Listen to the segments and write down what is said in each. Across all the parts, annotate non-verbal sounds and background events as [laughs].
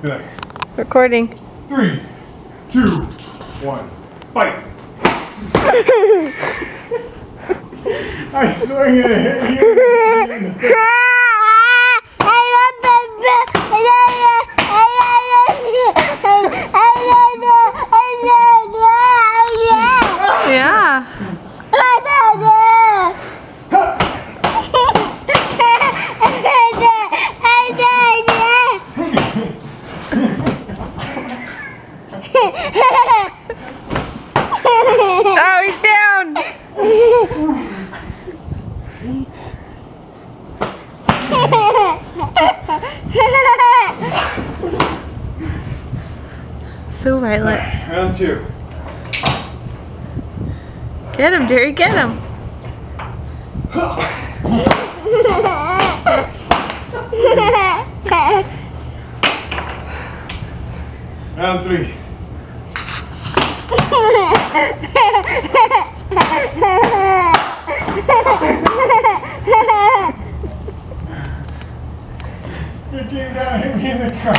Good. Recording. Three, two, one, fight. [laughs] I swing it hit [laughs] you [laughs] Oh, he's down. [laughs] So violent. Round two. Get him, Jerry. Get him. Round three. You came down and hit me in the car.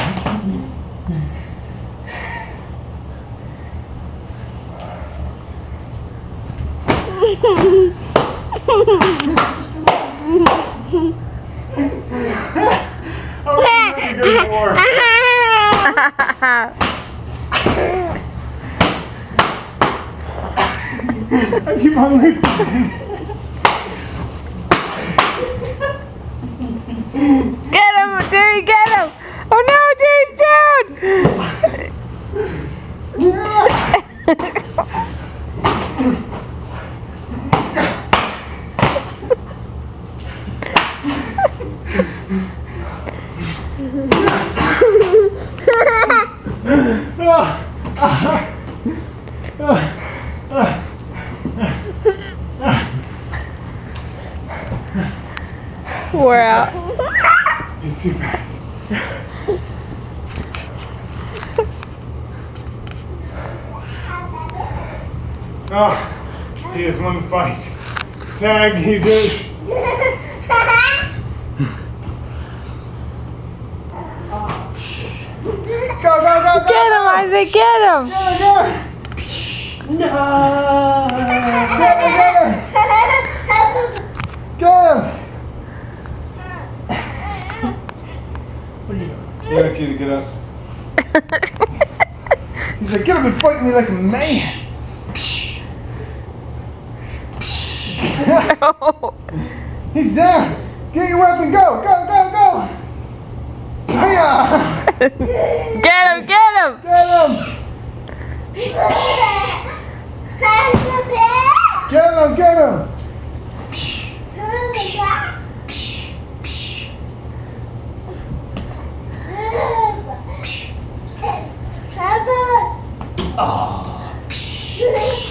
I was never good at I keep on. Get him, Jerry. Get him. Oh no, Jerry's down. [laughs] [laughs] [laughs] We're out. It's too fast. Oh, he just won the fight. Tag, he's in. Go, go, go, go! Get him, Isaac. Get him. Go, go! No. Get him, get He wants you to get up. He's like, get up and fight me like a man. no. [laughs] He's down. Get your weapon. Go, go, go, go. get him, get him. Get him. Get him, get him. ああ